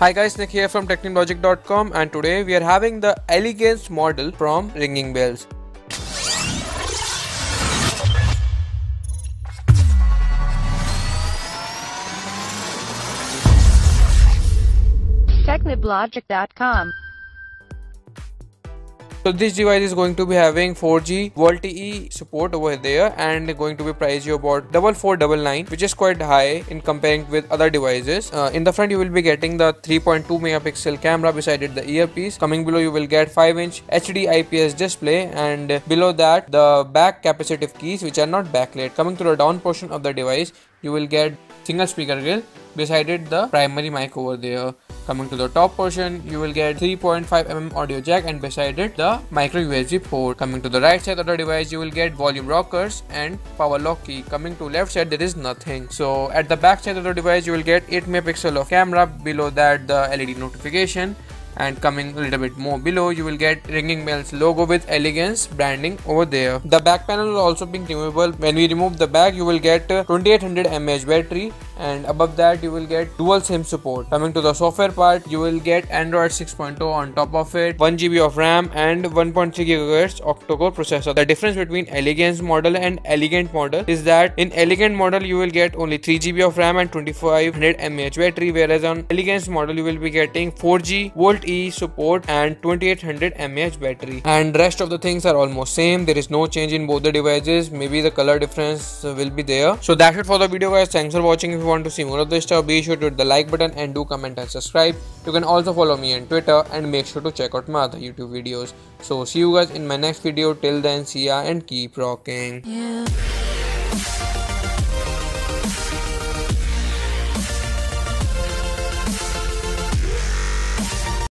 Hi guys, Nick here from Techniblogic.com and today we are having the Elegance model from Ringing Bells. Techniblogic.com So this device is going to be having 4G VoLTE support over there and going to be priced you about double four double nine, which is quite high in comparing with other devices. Uh, in the front, you will be getting the 3.2 megapixel camera beside it the earpiece. Coming below, you will get 5 inch HD IPS display and below that the back capacitive keys which are not backlit. Coming to the down portion of the device, you will get single speaker grill beside it the primary mic over there Coming to the top portion, you will get 3.5mm audio jack and beside it the micro USB port. Coming to the right side of the device, you will get volume rockers and power lock key. Coming to left side, there is nothing. So at the back side of the device, you will get 8 megapixel of camera. Below that, the LED notification and coming a little bit more below you will get ringing bells logo with elegance branding over there the back panel will also be removable when we remove the back you will get 2800 mAh battery and above that you will get dual sim support. Coming to the software part you will get android 6.0 on top of it 1 gb of ram and 1.3 gigahertz octa-core processor. The difference between elegance model and elegant model is that in elegant model you will get only 3 gb of ram and 2500 mAh battery whereas on elegance model you will be getting 4g volt E support and 2800 mAh battery. And rest of the things are almost same. There is no change in both the devices. Maybe the color difference will be there. So that's it for the video guys. Thanks for watching want to see more of this stuff be sure to hit the like button and do comment and subscribe. You can also follow me on twitter and make sure to check out my other youtube videos. So see you guys in my next video. Till then see ya and keep rocking. Yeah.